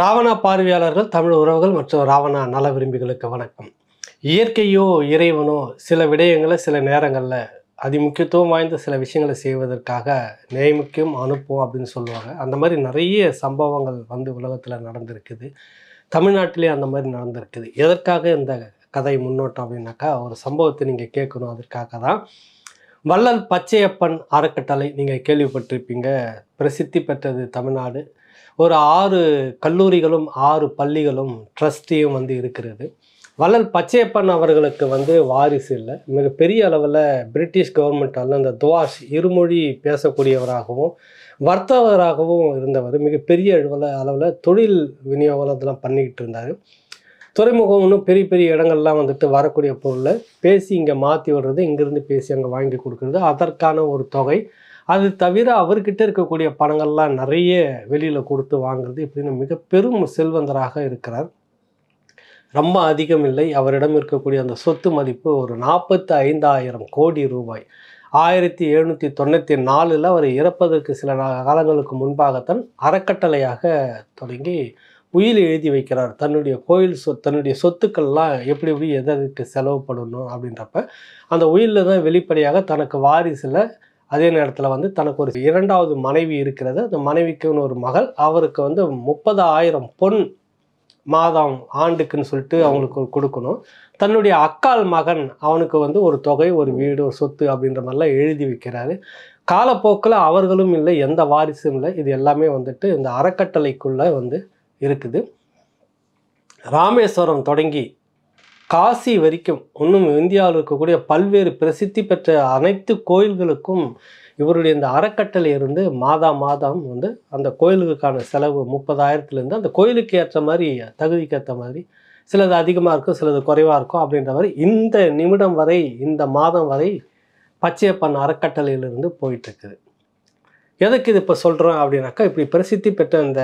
ராவணா பார்வையாளர்கள் தமிழ் உறவுகள் மற்றும் ராவணா நல விரும்பிகளுக்கு வணக்கம். இயற்கையோ இறைவனோ சில விடயங்களை சில நேரங்களில் அதிமுக்கியத்துவம் வாய்ந்த சில விஷயங்களை செய்வதற்காக நேமிக்கும் அனுப்பும் அப்படின்னு சொல்லுவாங்க. அந்த மாதிரி நிறைய சம்பவங்கள் வந்து உலகத்தில் நடந்திருக்குது. தமிழ்நாட்டிலே அந்த மாதிரி நடந்திருக்குது. எதற்காக இந்த கதை முன்னோட்டம் அப்படின்னாக்கா ஒரு சம்பவத்தை நீங்கள் கேட்கணும். அதற்காக தான் வள்ளல் பச்சையப்பன் அறக்கட்டளை நீங்கள் கேள்விப்பட்டிருப்பீங்க. பிரசித்தி பெற்றது தமிழ்நாடு. ஒரு ஆறு கல்லூரிகளும் ஆறு பள்ளிகளும் ட்ரஸ்டியும் வந்து இருக்கிறது. வள்ளல் பச்சையப்பன் அவர்களுக்கு வந்து வாரிசு இல்லை. மிகப்பெரிய அளவில் பிரிட்டிஷ் கவர்மெண்ட்டால் அந்த துவாஷ் இருமொழி பேசக்கூடியவராகவும் வர்த்தகராகவும் இருந்தவர். மிகப்பெரிய அளவில் அளவில் தொழில் விநியோகம் அதெல்லாம் பண்ணிக்கிட்டு இருந்தார். துறைமுகம் இன்னும் பெரிய பெரிய இடங்கள்லாம் வந்துட்டு வரக்கூடிய பொருளை பேசி இங்கே மாற்றி விடுறது இங்கேருந்து பேசி அங்கே வாங்கி கொடுக்குறது அதற்கான ஒரு தொகை. அது தவிர அவர்கிட்ட இருக்கக்கூடிய பணங்கள்லாம் நிறைய வெளியில் கொடுத்து வாங்குறது இப்படின்னு மிக பெரும் செல்வந்தராக இருக்கிறார். ரொம்ப அதிகம் இல்லை. அவரிடம் இருக்கக்கூடிய அந்த சொத்து மதிப்பு ஒரு நாற்பத்தி ஐந்தாயிரம் கோடி ரூபாய். ஆயிரத்தி எழுநூற்றி தொண்ணூற்றி நாலில் அவர் இறப்பதற்கு சில நா- காலங்களுக்கு முன்பாகத்தான் அறக்கட்டளையாக தொடங்கி உயில் எழுதி வைக்கிறார். தன்னுடைய கோயில் சொ தன்னுடைய சொத்துக்கள்லாம் எப்படி எப்படி எதற்கு செலவுப்படணும் அப்படின்றப்ப அந்த உயிலில் தான் வெளிப்படையாக தனக்கு வாரிசில் அதே நேரத்தில் வந்து தனக்கு ஒரு இரண்டாவது மனைவி இருக்கிறது. அந்த மனைவிக்குன்னு ஒரு மகள். அவருக்கு வந்து முப்பது ஆயிரம் பொன் மாதம் ஆண்டுக்குன்னு சொல்லிட்டு அவங்களுக்கு கொடுக்கணும். தன்னுடைய அக்கால் மகன் அவனுக்கு வந்து ஒரு தொகை ஒரு வீடு ஒரு சொத்து அப்படின்ற மாதிரிலாம் எழுதி வைக்கிறாரு. காலப்போக்கில் அவர்களும் இல்லை எந்த வாரிசும் இல்லை. இது எல்லாமே வந்துட்டு இந்த அறக்கட்டளைக்குள்ளே வந்து இருக்குது. ராமேஸ்வரம் தொடங்கி காசி வரைக்கும் இன்னும் இந்தியாவில் இருக்கக்கூடிய பல்வேறு பிரசித்தி பெற்ற அனைத்து கோயில்களுக்கும் இவருடைய இந்த அறக்கட்டளை இருந்து மாதா மாதம் வந்து அந்த கோயிலுக்கான செலவு முப்பதாயிரத்துலேருந்து அந்த கோயிலுக்கு ஏற்ற மாதிரி தகுதிக்கு ஏற்ற மாதிரி சிலது அதிகமாக இருக்கும் சிலது குறைவாக இருக்கும் அப்படின்ற மாதிரி இந்த நிமிடம் வரை இந்த மாதம் வரை பச்சையப்பன் அறக்கட்டளையிலிருந்து போயிட்டுருக்குது. எதுக்கு இது இப்போ சொல்கிறோம் அப்படின்னாக்கா இப்படி பிரசித்தி பெற்ற இந்த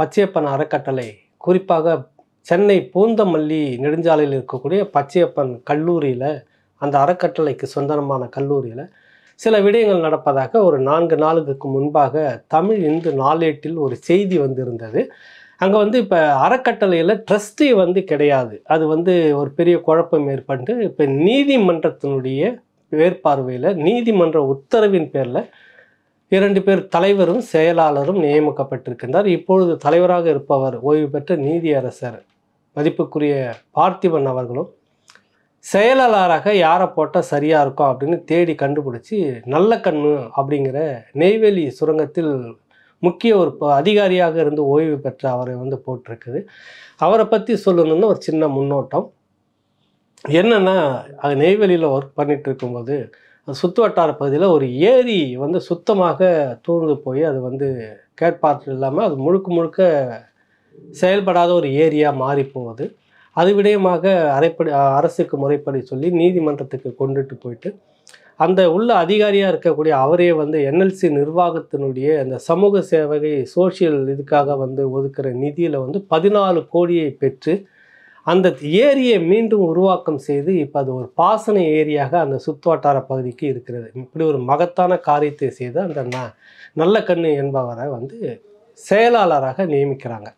பச்சையப்பன் அறக்கட்டளை. குறிப்பாக சென்னை பூந்தமல்லி நெடுஞ்சாலையில் இருக்கக்கூடிய பச்சையப்பன் கல்லூரியில் அந்த அறக்கட்டளைக்கு சொந்தமான கல்லூரியில் சில விடயங்கள் நடப்பதாக ஒரு நான்கு நாளுக்கு முன்பாக தமிழ் இந்து நாளேட்டில் ஒரு செய்தி வந்திருந்தது. அங்கே வந்து இப்போ அறக்கட்டளையில் ட்ரஸ்டி வந்து கிடையாது. அது வந்து ஒரு பெரிய குழப்பம் ஏற்பட்டு இப்போ நீதிமன்றத்தினுடைய மேற்பார்வையில் நீதிமன்ற உத்தரவின் பேரில் இரண்டு பேர் தலைவரும் செயலாளரும் நியமிக்கப்பட்டிருக்கின்றார். இப்பொழுது தலைவராக இருப்பவர் ஓய்வு பெற்ற நீதியரசர் மதிப்புக்குரிய பார்த்திபன் அவர்களும் செயலாளராக யாரை போட்டால் சரியாக இருக்கும் அப்படின்னு தேடி கண்டுபிடிச்சி நல்ல கண்ணு அப்படிங்கிற நெய்வேலி சுரங்கத்தில் முக்கிய ஒரு ப- அதிகாரியாக இருந்து ஓய்வு பெற்ற அவரை வந்து போட்டிருக்குது. அவரை பற்றி சொல்லணும்னு ஒரு சின்ன முன்னோட்டம். என்னென்னா அது நெய்வேலியில் ஒர்க் பண்ணிகிட்டு இருக்கும்போது சுற்று வட்டார பகுதியில் ஒரு ஏரி வந்து சுத்தமாக தூர்ந்து போய் அது வந்து கேட்பாற்று இல்லாமல் அது முழுக்க முழுக்க செயல்படாத ஒரு ஏரியாக மாறி போகுது. அது விடயமாக அரைப்படி அரசுக்கு முறைப்படி சொல்லி நீதிமன்றத்துக்கு கொண்டுட்டு போயிட்டு அந்த உள்ள அதிகாரியாக இருக்கக்கூடிய அவரே வந்து என்எல்சி நிர்வாகத்தினுடைய அந்த சமூக சேவகை சோஷியல் இதுக்காக வந்து ஒதுக்கிற நிதியில் வந்து பதினாலு கோடியை பெற்று அந்த ஏரியை மீண்டும் உருவாக்கம் செய்து இப்போ அது ஒரு பாசன ஏரியாக அந்த சுற்றுவட்டார பகுதிக்கு இருக்கிறது. இப்படி ஒரு மகத்தான காரியத்தை செய்து அந்த ந நல்ல கண்ணு என்பவரை வந்து செயலாளராக நியமிக்கிறாங்க.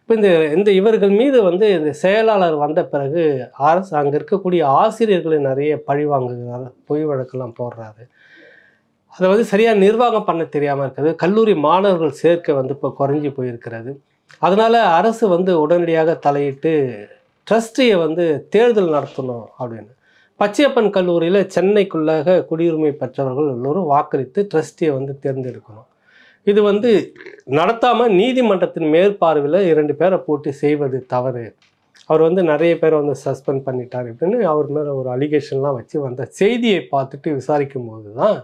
இப்போ இந்த இந்த இவர்கள் மீது வந்து இந்த செயலாளர் வந்த பிறகு அரசு அங்கே இருக்கக்கூடிய ஆசிரியர்களை நிறைய பழி வாங்குகிறார் பொய் வழக்கெல்லாம் போடுறாரு. அதை வந்து சரியாக நிர்வாகம் பண்ண தெரியாமல் இருக்கிறது. கல்லூரி மாணவர்கள் சேர்க்கை வந்து இப்போ குறைஞ்சி போயிருக்கிறது. அதனால் அரசு வந்து உடனடியாக தலையிட்டு ட்ரஸ்டியை வந்து தேர்தல் நடத்தணும் அப்படின்னு. பச்சையப்பன் கல்லூரியில் சென்னைக்குள்ளாக குடியுரிமை பெற்றவர்கள் எல்லோரும் வாக்களித்து ட்ரஸ்டியை வந்து தேர்ந்தெடுக்கணும். இது வந்து நடத்தாமல் நீதிமன்றத்தின் மேற்பார்வையில் இரண்டு பேரை போட்டு செய்வது தவறு. அவர் வந்து நிறைய பேரை வந்து சஸ்பெண்ட் பண்ணிட்டார் அப்படின்னு அவர் மேலே ஒரு அலிகேஷன்லாம் வச்சு வந்த செய்தியை பார்த்துட்டு விசாரிக்கும் போது தான்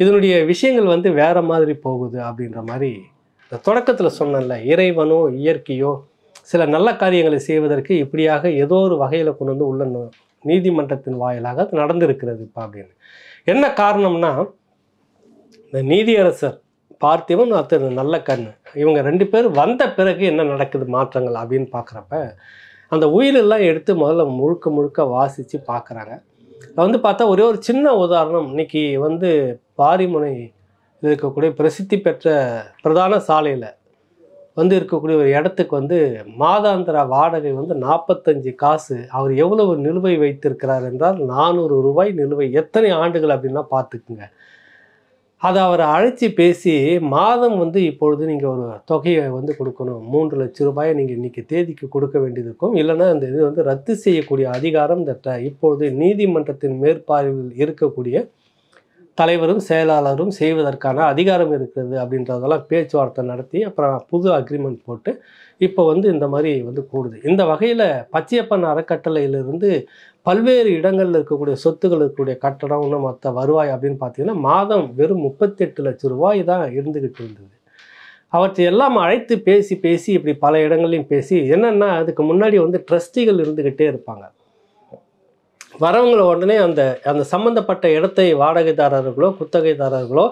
இதனுடைய விஷயங்கள் வந்து வேறு மாதிரி போகுது அப்படின்ற மாதிரி இந்த தொடக்கத்தில் சொன்னேன்ல இறைவனோ இயற்கையோ சில நல்ல காரியங்களை செய்வதற்கு இப்படியாக ஏதோ ஒரு வகையில் கொண்டு வந்து உள்ள நீதிமன்றத்தின் வாயிலாக அது நடந்திருக்கிறது இப்போ அப்படின்னு. என்ன காரணம்னா இந்த நீதியரசர் பார்த்திபன் அடுத்தது நல்ல கண்ணு இவங்க ரெண்டு பேர் வந்த பிறகு என்ன நடக்குது மாற்றங்கள் அப்படின்னு பார்க்குறப்ப அந்த உயிரெல்லாம் எடுத்து முதல்ல முழுக்க முழுக்க வாசித்து பார்க்குறாங்க வந்து பார்த்தா ஒரே ஒரு சின்ன உதாரணம். இன்னைக்கு வந்து பாரிமுனை இருக்கக்கூடிய பிரசித்தி பெற்ற பிரதான சாலையில் வந்து இருக்கக்கூடிய ஒரு இடத்துக்கு வந்து மாதாந்திர வாடகை வந்து நாற்பத்தஞ்சு காசு. அவர் எவ்வளவு நிலுவை வைத்திருக்கிறார் என்றால் நானூறு ரூபாய் நிலுவை. எத்தனை ஆண்டுகள் அப்படின்னா பார்த்துக்குங்க. அதை அவரை அழைச்சி பேசி மாதம் வந்து இப்பொழுது நீங்கள் ஒரு தொகையை வந்து கொடுக்கணும். மூன்று லட்ச ரூபாயை நீங்கள் இன்றைக்கி தேதிக்கு கொடுக்க வேண்டியது இருக்கும். இல்லைன்னா அந்த இது வந்து ரத்து செய்யக்கூடிய அதிகாரம் இந்த இப்பொழுது நீதிமன்றத்தின் மேற்பார்வையில் இருக்கக்கூடிய தலைவரும் செயலாளரும் செய்வதற்கான அதிகாரம் இருக்கிறது அப்படின்றதெல்லாம் பேச்சுவார்த்தை நடத்தி அப்புறம் புது அக்ரிமெண்ட் போட்டு இப்போ வந்து இந்த மாதிரி வந்து கூடுது. இந்த வகையில் பச்சையப்பன் அறக்கட்டளையிலிருந்து பல்வேறு இடங்களில் இருக்கக்கூடிய சொத்துக்கள் இருக்கக்கூடிய கட்டடம் இன்னும் மற்ற வருவாய் அப்படின்னு பார்த்தீங்கன்னா மாதம் வெறும் முப்பத்தெட்டு லட்சம் ரூபாய் தான் இருந்துக்கிட்டு இருந்தது. அவற்றை எல்லாம் அழைத்து பேசி பேசி இப்படி பல இடங்களையும் பேசி என்னென்னா அதுக்கு முன்னாடி வந்து ட்ரஸ்டிகள் இருந்துக்கிட்டே இருப்பாங்க. வரவங்கள உடனே அந்த அந்த சம்மந்தப்பட்ட இடத்தை வாடகைதாரர்களோ குத்தகைதாரர்களோ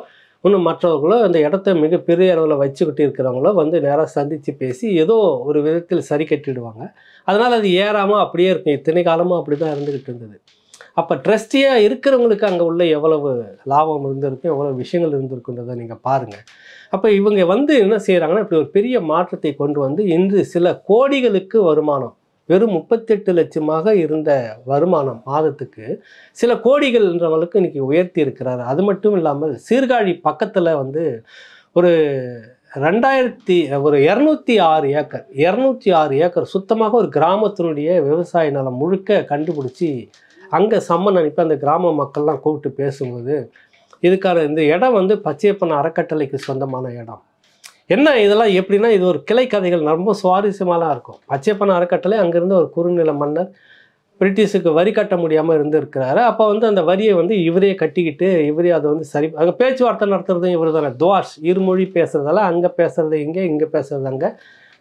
இன்னும் மற்றவர்களோ அந்த இடத்த மிக பெரிய அளவில் வச்சுக்கிட்டு இருக்கிறவங்களோ வந்து நேராக சந்தித்து பேசி ஏதோ ஒரு விதத்தில் சரி கட்டிடுவாங்க. அதனால் அது ஏறாமல் அப்படியே இருக்கும். இத்தனை காலமும் அப்படி தான் இருந்துக்கிட்டு இருந்தது. அப்போ ட்ரஸ்டியாக இருக்கிறவங்களுக்கு அங்கே உள்ள எவ்வளவு லாபம் இருந்திருக்கும் எவ்வளவு விஷயங்கள் இருந்திருக்குன்றதை நீங்கள் பாருங்கள் அப்போ இவங்க வந்து என்ன செய்கிறாங்கன்னா இப்படி ஒரு பெரிய மாற்றத்தை கொண்டு வந்து இன்று சில கோடிகளுக்கு வருமானம் வெறும் முப்பத்தெட்டு லட்சமாக இருந்த வருமானம் மாதத்துக்கு சில கோடிகள் என்றவங்களுக்கு இன்றைக்கி உயர்த்தி இருக்கிறார். அது மட்டும் இல்லாமல் சீர்காழி பக்கத்தில் வந்து ஒரு ரெண்டாயிரத்தி ஒரு இரநூத்தி ஆறு ஏக்கர் இரநூத்தி ஆறு ஏக்கர் சுத்தமாக ஒரு கிராமத்தினுடைய விவசாய நிலம் முழுக்க கண்டுபிடிச்சி அங்கே சம்மன் அனுப்பி அந்த கிராம மக்கள்லாம் கூப்பிட்டு பேசும்போது இதுக்கான இந்த இடம் வந்து பச்சையப்பன் அறக்கட்டளைக்கு சொந்தமான இடம். என்ன இதெல்லாம் எப்படின்னா இது ஒரு கிளை கதைகள். ரொம்ப சுவாரஸ்யமாலாம் இருக்கும். பச்சைப்பன அறக்கட்டளை அங்கேருந்து ஒரு குறுநில மன்னர் பிரிட்டிஷுக்கு வரி கட்ட முடியாமல் இருந்திருக்கிறாரு. அப்போ வந்து அந்த வரியை வந்து இவரே கட்டிக்கிட்டு இவரே அதை வந்து சரி அங்கே பேச்சுவார்த்தை நடத்துறதும் இவர் தானே துவாஷ் இருமொழி பேசுகிறதெல்லாம் அங்கே பேசுகிறது இங்கே இங்கே பேசுகிறது அங்கே.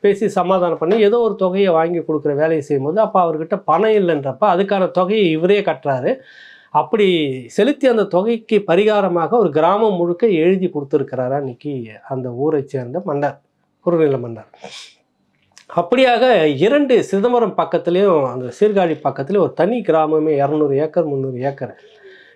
பேசி சமாதானம் பண்ணி ஏதோ ஒரு தொகையை வாங்கி கொடுக்குற வேலையை செய்யும்போது அப்போ அவர்கிட்ட பணம் இல்லைன்றப்ப அதுக்கான தொகையை இவரே கட்டுறாரு. அப்படி செலுத்தி அந்த தொகைக்கு பரிகாரமாக ஒரு கிராமம் முழுக்க எழுதி கொடுத்துருக்கிறாரா இன்னைக்கு அந்த ஊரை சேர்ந்த மன்னர் குறுநில மன்னர். அப்படியாக இரண்டு சிதம்பரம் பக்கத்துலேயும் அந்த சீர்காழி பக்கத்துலேயும் ஒரு தனி கிராமமே இரநூறு ஏக்கர் முந்நூறு ஏக்கர்.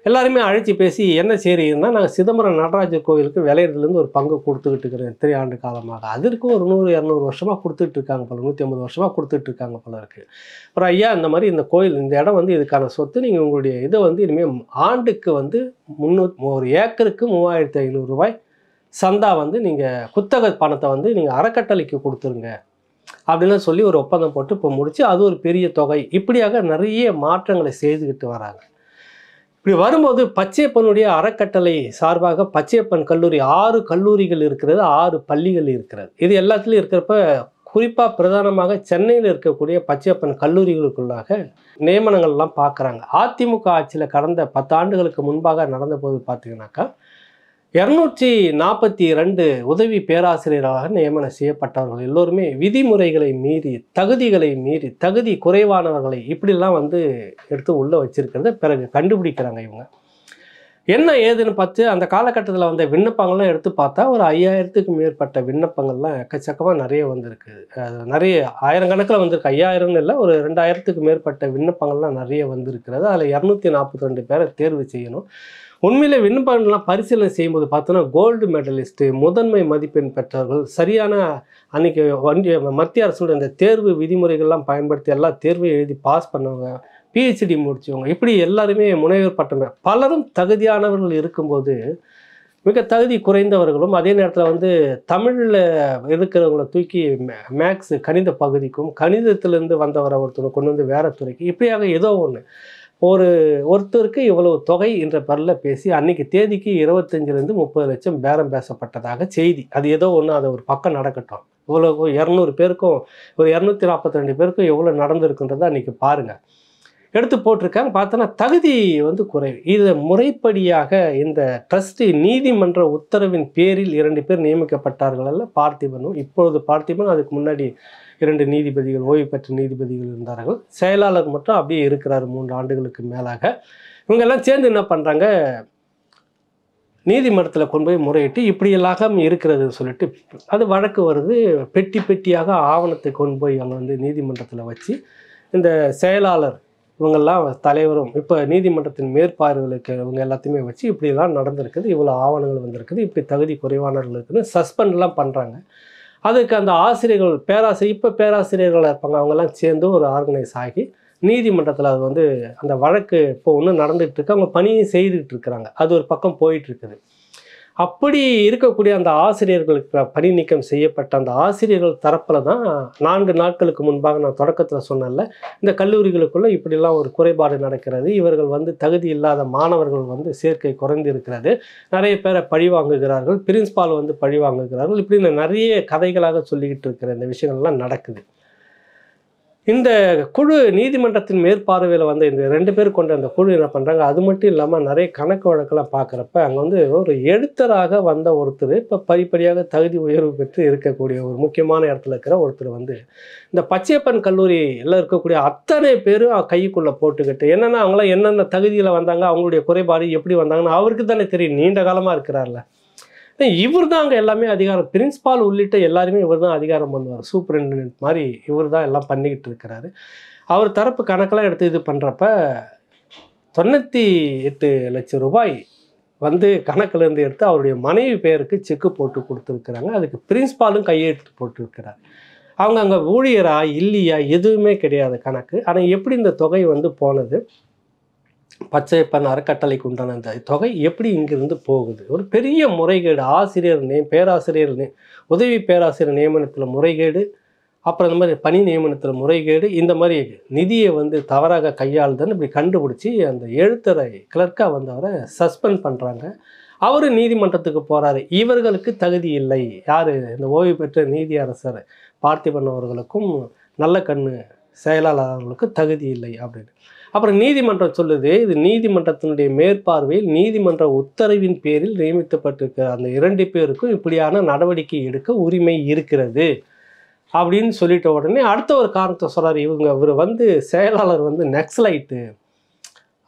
எல்லாருமே அழைச்சி பேசி என்ன செய்கிறீங்கன்னா நாங்கள் சிதம்பரம் நடராஜர் கோவிலுக்கு விளையிறதுலேருந்து ஒரு பங்கு கொடுத்துக்கிட்டு இருக்கிறேன் இத்தனை ஆண்டு காலமாக. அதற்கு ஒரு நூறு இரநூறு வருஷமாக கொடுத்துட்டு இருக்காங்க போல நூற்றி ஐம்பது வருஷமாக கொடுத்துட்டு இருக்காங்க போல இருக்குது அப்புறம் ஐயா இந்த மாதிரி இந்த கோயில் இந்த இடம் வந்து இதுக்கான சொத்து நீங்கள் உங்களுடைய இதை வந்து இனிமேல் ஆண்டுக்கு வந்து முந்நூறு ஒரு ஏக்கருக்கு மூவாயிரத்தி ஐநூறு ரூபாய் சந்தா வந்து நீங்கள் குத்தக பணத்தை வந்து நீங்கள் அறக்கட்டளைக்கு கொடுத்துருங்க அப்படின்னு சொல்லி ஒரு ஒப்பந்தம் போட்டு இப்போ முடித்து அது ஒரு பெரிய தொகை. இப்படியாக நிறைய மாற்றங்களை செய்துக்கிட்டு வராங்க. இப்படி வரும்போது பச்சையப்பனுடைய அறக்கட்டளை சார்பாக பச்சையப்பன் கல்லூரி ஆறு கல்லூரிகள் இருக்கிறது ஆறு பள்ளிகள் இருக்கிறது. இது எல்லாத்துலேயும் இருக்கிறப்ப குறிப்பாக பிரதானமாக சென்னையில் இருக்கக்கூடிய பச்சையப்பன் கல்லூரிகளுக்குள்ளாக நியமனங்கள்லாம் பார்க்குறாங்க. அதிமுக ஆட்சியில் கடந்த பத்து ஆண்டுகளுக்கு முன்பாக நடந்தபோது பார்த்தீங்கன்னாக்கா இரநூற்றி நாற்பத்தி ரெண்டு உதவி பேராசிரியராக நியமனம் செய்யப்பட்டவர்கள் எல்லோருமே விதிமுறைகளை மீறி தகுதிகளை மீறி தகுதி குறைவானவர்களை இப்படிலாம் வந்து எடுத்து உள்ளே வச்சிருக்கிறத பிறகு கண்டுபிடிக்கிறாங்க இவங்க. என்ன ஏதுன்னு பார்த்து அந்த காலகட்டத்தில் வந்த விண்ணப்பங்கள்லாம் எடுத்து பார்த்தா ஒரு ஐயாயிரத்துக்கு மேற்பட்ட விண்ணப்பங்கள்லாம் எக்கச்சக்கமாக நிறைய வந்திருக்கு. அது நிறைய ஆயிரக்கணக்கில் வந்திருக்கு. ஐயாயிரம்னு இல்லை ஒரு ரெண்டாயிரத்துக்கு மேற்பட்ட விண்ணப்பங்கள்லாம் நிறைய வந்திருக்கிறது. அதில் இரநூத்தி நாற்பத்தி ரெண்டு பேரை தேர்வு செய்யணும். உண்மையிலே விண்ணப்பங்கள்லாம் பரிசீலனை செய்யும்போது பார்த்தோன்னா கோல்டு மெடலிஸ்ட்டு முதன்மை மதிப்பெண் பெற்றவர்கள் சரியான அன்றைக்கி ஒன்றிய மத்திய அரசோட அந்த தேர்வு விதிமுறைகள்லாம் பயன்படுத்தி எல்லா தேர்வையும் எழுதி பாஸ் பண்ணவங்க பிஹெச்டி முடித்தவங்க இப்படி எல்லாருமே முனைவர் பட்டம். பலரும் தகுதியானவர்கள் இருக்கும்போது மிக தகுதி குறைந்தவர்களும் அதே நேரத்தில் வந்து தமிழில் இருக்கிறவங்கள தூக்கி மேக்ஸ் கணித பகுதிக்கும் கணிதத்திலேருந்து வந்தவரை ஒருத்தனை கொண்டு வந்து வேற துறைக்கு இப்படியாக ஏதோ ஒன்று ஒரு ஒருத்தருக்கு இவ்வளவு தொகை என்ற பரில் பேசி அன்னைக்கு தேதிக்கு இருபத்தஞ்சிலேருந்து முப்பது லட்சம் பேரம் பேசப்பட்டதாக செய்தி. அது ஏதோ ஒன்று அது ஒரு பக்கம் நடக்கட்டும். இவ்வளோ இரநூறு பேருக்கும் ஒரு இரநூத்தி நாற்பத்தி ரெண்டு பேருக்கும் எவ்வளோ நடந்திருக்குன்றதை அன்றைக்கி பாருங்கள் எடுத்து போட்டிருக்காங்க. பார்த்தோன்னா தகுதி வந்து குறைவு. இதை முறைப்படியாக இந்த ட்ரஸ்டி நீதிமன்ற உத்தரவின் பேரில் இரண்டு பேர் நியமிக்கப்பட்டார்கள் அல்ல. பார்த்திபனும் இப்பொழுது பார்த்திபன் அதுக்கு முன்னாடி இரண்டு நீதிபதிகள் ஓய்வு பெற்ற நீதிபதிகள் இருந்தார்கள். செயலாளர் மட்டும் அப்படியே இருக்கிறார் மூன்று ஆண்டுகளுக்கு மேலாக. இவங்கெல்லாம் சேர்ந்து என்ன பண்ணுறாங்க நீதிமன்றத்தில் கொண்டு போய் முறையிட்டு இப்படியெல்லாம் இருக்கிறதுன்னு சொல்லிட்டு அது வழக்கு வருது. பெட்டி பெட்டியாக ஆவணத்தை கொண்டு போய் அங்கே வந்து நீதிமன்றத்தில் வச்சு இந்த செயலாளர் இவங்கெல்லாம் தலைவரும் இப்போ நீதிமன்றத்தின் மேற்பார்வைகளுக்கு இவங்க எல்லாத்தையுமே வச்சு இப்படிலாம் நடந்திருக்குது. இவ்வளோ ஆவணங்கள் வந்திருக்குது. இப்படி தகுதி குறைவானவர்களுக்குன்னு சஸ்பெண்ட்லாம் பண்ணுறாங்க அதுக்கு அந்த ஆசிரியர்கள் பேராசிரியர் இப்போ பேராசிரியர்களாக இருப்பாங்க. அவங்கெல்லாம் சேர்ந்து ஒரு ஆர்கனைஸ் ஆகி நீதிமன்றத்தில் அது வந்து அந்த வழக்கு இப்போ ஒன்று நடந்துகிட்டு இருக்கு. அவங்க பணியும் செய்துக்கிட்டு இருக்கிறாங்க. அது ஒரு பக்கம் போயிட்டு இருக்குது. அப்படி இருக்கக்கூடிய அந்த ஆசிரியர்களுக்கு பணி நீக்கம் செய்யப்பட்ட அந்த ஆசிரியர்கள் தரப்பில் தான் நான்கு நாட்களுக்கு முன்பாக நான் தொடக்கத்தில் சொன்னேன்ல இந்த கல்லூரிகளுக்குள்ளே இப்படிலாம் ஒரு குறைபாடு நடக்கிறது. இவர்கள் வந்து தகுதி இல்லாத மாணவர்கள் வந்து சேர்க்கை குறைந்து இருக்கிறது நிறைய பேரை பழி வாங்குகிறார்கள் பிரின்ஸ்பால் வந்து பழி வாங்குகிறார்கள். இப்படின்னு நிறைய கதைகளாக சொல்லிக்கிட்டு இருக்கிற இந்த விஷயங்கள்லாம் நடக்குது. இந்த குழு நீதிமன்றத்தின் மேற்பார்வையில் வந்த இந்த ரெண்டு பேர் கொண்ட அந்த குழு என்ன பண்ணுறாங்க அது மட்டும் இல்லாமல் நிறைய கணக்கு வழக்கெல்லாம் பார்க்குறப்ப அங்கே வந்து ஒரு எழுத்தராக வந்த ஒருத்தர் இப்போ படிப்படியாக தகுதி உயர்வு பெற்று இருக்கக்கூடிய ஒரு முக்கியமான இடத்துல இருக்கிற ஒருத்தர் வந்து இந்த பச்சையப்பன் கல்லூரியில் இருக்கக்கூடிய அத்தனை பேரும் கைக்குள்ளே போட்டுக்கிட்டு என்னென்னா அவங்களாம் என்னென்ன தகுதியில் வந்தாங்க அவங்களுடைய குறைபாடு எப்படி வந்தாங்கன்னு அவருக்கு தானே தெரியும். நீண்ட காலமாக இருக்கிறார்ல. இவர் தான் அங்கே எல்லாமே அதிகாரம். பிரின்ஸ்பால் உள்ளிட்ட எல்லாருமே இவர் தான் அதிகாரம் பண்ணுவார். சூப்பரிண்டென்டென்ட் மாதிரி இவர் தான் எல்லாம் பண்ணிக்கிட்டு இருக்கிறாரு. அவர் தரப்பு கணக்கெல்லாம் எடுத்து இது பண்ணுறப்ப தொண்ணூற்றி எட்டு லட்சம் ரூபாய் வந்து கணக்கிலேருந்து எடுத்து அவருடைய மனைவி பேருக்கு செக்கு போட்டு கொடுத்துருக்குறாங்க. அதுக்கு பிரின்ஸ்பாலும் கையெழுத்து போட்டிருக்கிறார். அவங்க அங்கே ஊழியரா இல்லையா எதுவுமே கிடையாது கணக்கு. ஆனால் எப்படி இந்த தொகை வந்து போனது? பச்சையப்பன் அறக்கட்டளைக்கு உண்டான அந்த தொகை எப்படி இங்கிருந்து போகுது? ஒரு பெரிய முறைகேடு ஆசிரியர் நே பேராசிரியர் நே உதவி பேராசிரியர் நியமனத்தில் முறைகேடு அப்புறம் இந்த மாதிரி பணி நியமனத்தில் முறைகேடு இந்த மாதிரி நிதியை வந்து தவறாக கையாளுதுன்னு இப்படி கண்டுபிடிச்சி அந்த எழுத்தரை கிளர்க்காக வந்தவரை சஸ்பெண்ட் பண்ணுறாங்க அவர் நீதிமன்றத்துக்கு போகிறாரு இவர்களுக்கு தகுதி இல்லை. யார்? இந்த ஓய்வு பெற்ற நீதி அரசர் பார்த்திபன் அவர்களுக்கும் நல்ல கண்ணு செயலாளர் தகுதி இல்லை அப்படின்னு. அப்புறம் நீதிமன்றம் சொல்லுது இது நீதிமன்றத்தினுடைய மேற்பார்வையில் நீதிமன்ற உத்தரவின் பேரில் நியமிக்கப்பட்டிருக்கிற அந்த இரண்டு பேருக்கும் இப்படியான நடவடிக்கை எடுக்க உரிமை இருக்கிறது அப்படின்னு சொல்லிட்ட உடனே அடுத்த ஒரு காரணத்தை சொல்கிறார் இவங்க இவர் வந்து செயலாளர் வந்து நக்ஸலைட்டு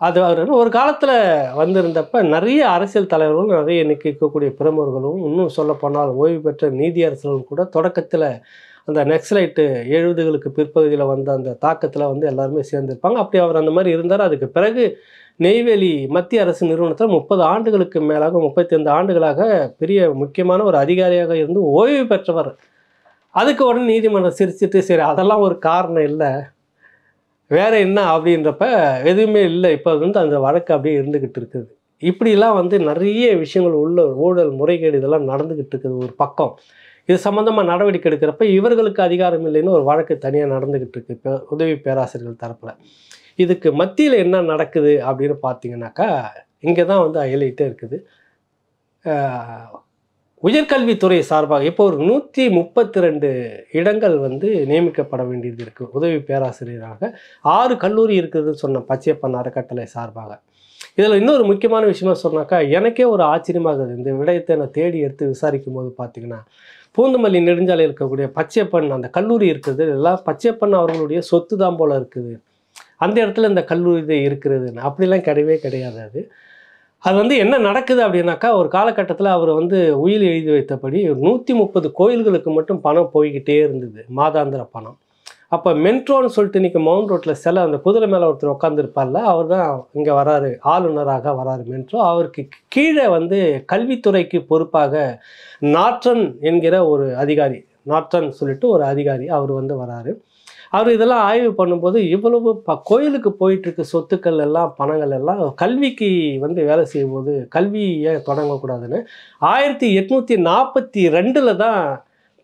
அது அவர் ஒரு காலத்தில் வந்திருந்தப்ப நிறைய அரசியல் தலைவர்களும் நிறைய இன்னைக்கு இருக்கக்கூடிய பிரமுகர்களும் இன்னும் சொல்ல போனால் ஓய்வு பெற்ற நீதியரசர்களும் கூட தொடக்கத்தில் அந்த நெக்ஸலைட்டு எழுபதுகளுக்கு பிற்பகுதியில் வந்த அந்த தாக்கத்தில் வந்து எல்லாருமே சேர்ந்திருப்பாங்க. அப்படி அவர் அந்த மாதிரி இருந்தார். அதுக்கு பிறகு நெய்வேலி மத்திய அரசு நிறுவனத்தில் முப்பது ஆண்டுகளுக்கு மேலாக முப்பத்தி ஐந்து ஆண்டுகளாக பெரிய முக்கியமான ஒரு அதிகாரியாக இருந்து ஓய்வு பெற்றவர். அதுக்கு உடனே நீதிமன்றம் சிரிச்சிட்டு சரி அதெல்லாம் ஒரு காரணம் இல்லை. வேறு என்ன? அப்படின்றப்ப எதுவுமே இல்லை. இப்போ வந்து அந்த வழக்கு அப்படியே இருந்துக்கிட்டு இருக்குது. இப்படிலாம் வந்து நிறைய விஷயங்கள் உள்ள ஊழல் முறைகேடு இதெல்லாம் நடந்துக்கிட்டு இருக்குது ஒரு பக்கம். இது சம்மந்தமாக நடவடிக்கை எடுக்கிறப்ப இவர்களுக்கு அதிகாரம் இல்லைன்னு ஒரு வழக்கு தனியாக நடந்துக்கிட்டு இருக்கு இப்போ உதவி பேராசிரியர்கள் தரப்பில். இதுக்கு மத்தியில் என்ன நடக்குது அப்படின்னு பார்த்தீங்கன்னாக்கா இங்கே தான் வந்து ஹைலைட்டே இருக்குது. உயர்கல்வித்துறை சார்பாக இப்போ ஒரு நூற்றி முப்பத்தி ரெண்டு இடங்கள் வந்து நியமிக்கப்பட வேண்டியது இருக்குது உதவி பேராசிரியராக ஆறு கல்லூரி இருக்குதுன்னு சொன்ன பச்சையப்பன் அறக்கட்டளை சார்பாக. இதில் இன்னொரு முக்கியமான விஷயமா சொன்னாக்கா எனக்கே ஒரு ஆச்சரியமாகுது இந்த விடயத்தை நான் தேடி எடுத்து விசாரிக்கும் போது பார்த்தீங்கன்னா பூந்தமல்லி நெடுஞ்சாலை இருக்கக்கூடிய பச்சைப்பண் அந்த கல்லூரி இருக்குது. எல்லாம் பச்சைப்பண் அவர்களுடைய சொத்து தான் போல் இருக்குது. அந்த இடத்துல இந்த கல்லூரி இருக்கிறது இருக்கிறதுன்னு. அப்படிலாம் கிடையவே கிடையாது அது. அது வந்து என்ன நடக்குது அப்படின்னாக்கா ஒரு காலகட்டத்தில் அவர் வந்து உயில் எழுதி வைத்தபடி நூற்றி முப்பது கோயில்களுக்கு மட்டும் பணம் போய்கிட்டே இருந்தது. மாதாந்திர பணம். அப்போ மென்ட்ரோன்னு சொல்லிட்டு இன்றைக்கி மவுண்ட் ரோட்டில் சில அந்த குதிரை மேலே ஒருத்தர் உட்காந்துருப்பார்ல அவர் தான் இங்கே வராரு ஆளுநராக வராரு மென்ட்ரோ அவருக்கு கீழே வந்து கல்வித்துறைக்கு பொறுப்பாக நாற்றன் என்கிற ஒரு அதிகாரி நாற்றன் சொல்லிட்டு ஒரு அதிகாரி அவர் வந்து வராரு. அவர் இதெல்லாம் ஆய்வு பண்ணும்போது இவ்வளவு ப கோயிலுக்கு போயிட்டுருக்கு சொத்துக்கள் எல்லாம் பணங்கள் எல்லாம் கல்விக்கு வந்து வேலை செய்யும்போது கல்வியை தொடங்கக்கூடாதுன்னு ஆயிரத்தி எட்நூற்றி நாற்பத்தி ரெண்டில் தான்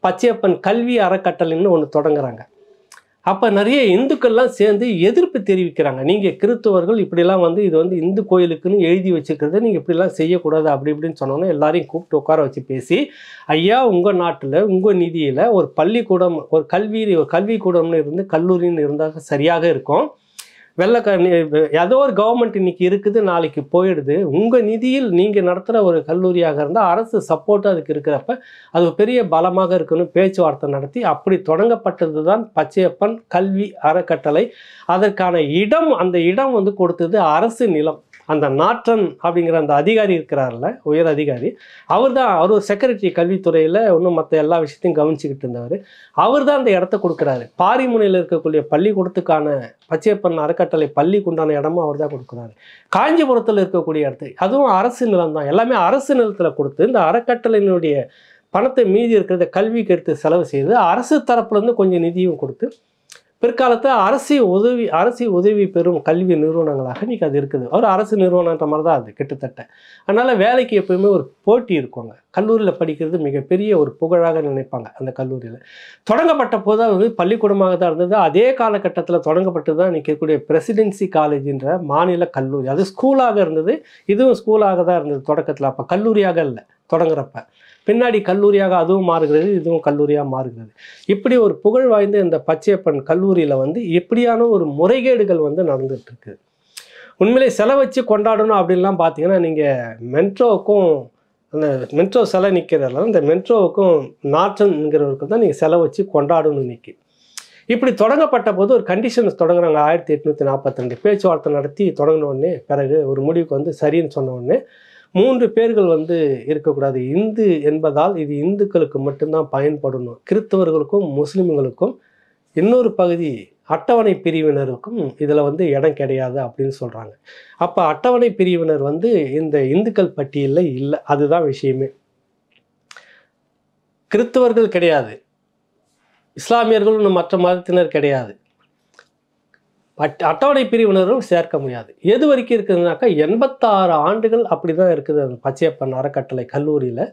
பச்சையப்பன் கல்வி அறக்கட்டளைன்னு ஒன்று தொடங்குறாங்க. அப்போ நிறைய இந்துக்கள்லாம் சேர்ந்து எதிர்ப்பு தெரிவிக்கிறாங்க. நீங்கள் கிறிஸ்தவர்கள் இப்படிலாம் வந்து இது வந்து இந்து கோயிலுக்குன்னு எழுதி வச்சுக்கிறத நீங்கள் இப்படிலாம் செய்யக்கூடாது அப்படி இப்படின்னு சொன்னோன்னே எல்லாரையும் கூப்பிட்டு உட்கார வச்சு பேசி ஐயா உங்கள் நாட்டில் உங்கள் நிதியில் ஒரு பள்ளிக்கூடம் ஒரு கல்வி ஒரு கல்விக்கூடம்னு இருந்து கல்லூரின்னு இருந்தால் சரியாக இருக்கும். வெள்ளக்க ஏதோ ஒரு கவர்மெண்ட் இன்னைக்கு இருக்குது நாளைக்கு போயிடுது. உங்கள் நிதியில் நீங்கள் நடத்துகிற ஒரு கல்லூரியாக இருந்தால் அரசு சப்போர்ட்டாக அதுக்கு இருக்கிறப்ப அது பெரிய பலமாக இருக்கணும் பேச்சுவார்த்தை நடத்தி அப்படி தொடங்கப்பட்டது தான் பச்சையப்பன் கல்வி அறக்கட்டளை. அதற்கான இடம் அந்த இடம் வந்து கொடுத்தது அரசு நிலம். அந்த நாற்றன் அப்படிங்கிற அந்த அதிகாரி இருக்கிறார்ல உயர் அதிகாரி அவர் தான் அவர் ஒரு செக்ரட்டரி கல்வித்துறையில் இன்னும் மற்ற எல்லா விஷயத்தையும் கவனிச்சுக்கிட்டு இருந்தவர். அவர் தான் அந்த இடத்த கொடுக்குறாரு. பாரிமுனையில் இருக்கக்கூடிய பள்ளிக்கூடத்துக்கான பச்சையப்பன் அறக்கட்டளை பள்ளிக்குண்டான இடமும் அவர் தான் கொடுக்குறாரு. காஞ்சிபுரத்தில் இருக்கக்கூடிய இடத்து அதுவும் அரசு நிலம் தான் எல்லாமே அரசு நிலத்தில் கொடுத்து இந்த அறக்கட்டளையினுடைய பணத்தை மீதி இருக்கிறத கல்விக்கு எடுத்து செலவு செய்து அரசு தரப்புலேருந்து கொஞ்சம் நிதியும் கொடுத்து பிற்காலத்தில் அரசு உதவி அரசு உதவி பெறும் கல்வி நிறுவனங்களாக இன்றைக்கி அது இருக்குது. ஒரு அரசு நிறுவனன்ற மாதிரி தான் அது கிட்டத்தட்ட. அதனால் வேலைக்கு எப்பயுமே ஒரு போட்டி இருக்குங்க. கல்லூரியில் படிக்கிறது மிகப்பெரிய ஒரு புகழாக நினைப்பாங்க அந்த கல்லூரியில். தொடங்கப்பட்ட போது அது வந்து பள்ளிக்கூடமாக தான் இருந்தது. அதே காலகட்டத்தில் தொடங்கப்பட்டு தான் நிற்கக்கூடிய பிரசிடென்சி காலேஜ்ன்ற மாநில கல்லூரி. அது ஸ்கூலாக இருந்தது. இதுவும் ஸ்கூலாக தான் இருந்தது தொடக்கத்தில். அப்போ கல்லூரியாக இல்லை தொடங்குறப்ப. பின்னாடி கல்லூரியாக அதுவும் மாறுகிறது இதுவும் கல்லூரியாக மாறுகிறது. இப்படி ஒரு புகழ் வாய்ந்த இந்த பச்சையப்பன் கல்லூரியில் வந்து எப்படியான ஒரு முறைகேடுகள் வந்து நடந்துட்டு இருக்கு உண்மையிலே செலவு வச்சு கொண்டாடணும் அப்படின்லாம் பார்த்தீங்கன்னா நீங்கள் மெட்ரோவுக்கும் அந்த மெட்ரோ சிலை நிற்கிறதால இந்த மெட்ரோவுக்கும் நாற்றன்ங்கிறவருக்கு தான் நீங்கள் செலை வச்சு கொண்டாடணும் நிற்கி இப்படி தொடங்கப்பட்ட போது ஒரு கண்டிஷன்ஸ் தொடங்குறாங்க. ஆயிரத்தி எட்நூற்றி நாற்பத்தி ரெண்டு பேச்சுவார்த்தை நடத்தி தொடங்கினோடனே பிறகு ஒரு முடிவுக்கு வந்து சரின்னு சொன்ன உடனே மூன்று பேர்கள் வந்து இருக்கக்கூடாது. இந்து என்பதால் இது இந்துக்களுக்கு மட்டும்தான் பயன்படணும். கிறிஸ்தவர்களுக்கும் முஸ்லிம்களுக்கும் இன்னொரு பகுதி அட்டவணை பிரிவினருக்கும் இதில் வந்து இடம் கிடையாது அப்படின்னு சொல்கிறாங்க அப்போ அட்டவணை பிரிவினர் வந்து இந்த இந்துக்கள் பட்டியலில் இல்லை. அதுதான் விஷயமே. கிறிஸ்தவர்கள் கிடையாது. இஸ்லாமியர்களும் மற்ற மதத்தினர் கிடையாது. அட் அட்டவணை பிரிவினரும் சேர்க்க முடியாது. எது வரைக்கும் இருக்குதுனாக்கா எண்பத்தாறு ஆண்டுகள் அப்படி தான் இருக்குது அந்த பச்சையப்பன் அறக்கட்டளை கல்லூரியில்.